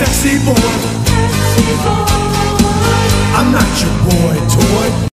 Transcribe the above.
sexy boy. I'm not your boy toy.